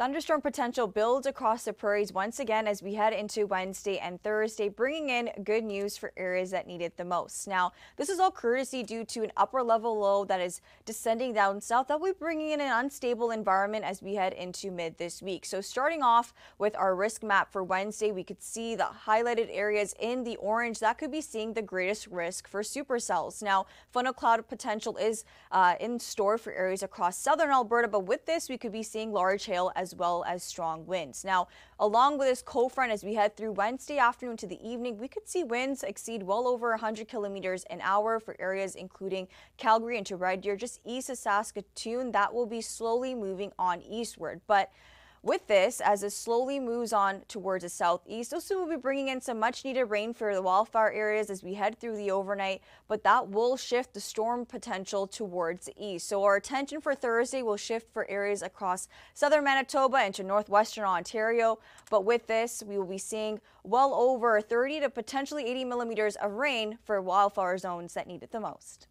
Thunderstorm potential builds across the prairies once again as we head into Wednesday and Thursday, bringing in good news for areas that need it the most. Now, this is all courtesy due to an upper level low that is descending down south that will be bringing in an unstable environment as we head into mid this week. So starting off with our risk map for Wednesday, we could see the highlighted areas in the orange that could be seeing the greatest risk for supercells. Now, funnel cloud potential is uh, in store for areas across southern Alberta, but with this, we could be seeing large hail as as well as strong winds. Now, along with this cold front, as we head through Wednesday afternoon to the evening, we could see winds exceed well over 100 kilometers an hour for areas including Calgary into Red Deer, just east of Saskatoon. That will be slowly moving on eastward. But with this, as it slowly moves on towards the southeast, also will be bringing in some much needed rain for the wildfire areas as we head through the overnight, but that will shift the storm potential towards the east. So our attention for Thursday will shift for areas across southern Manitoba into northwestern Ontario. But with this, we will be seeing well over 30 to potentially 80 millimeters of rain for wildfire zones that need it the most.